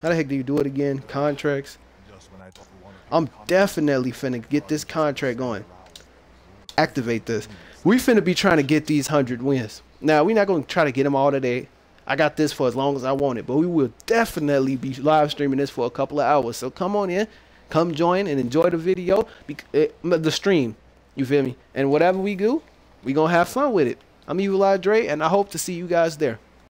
How the heck do you do it again? Contracts. I'm definitely finna get this contract going. Activate this. We finna be trying to get these 100 wins. Now, we're not going to try to get them all today. I got this for as long as I want it, but we will definitely be live streaming this for a couple of hours. So come on in, come join and enjoy the video, eh, the stream. You feel me? And whatever we do, we gonna have fun with it. I'm EvilEyedDre, and I hope to see you guys there.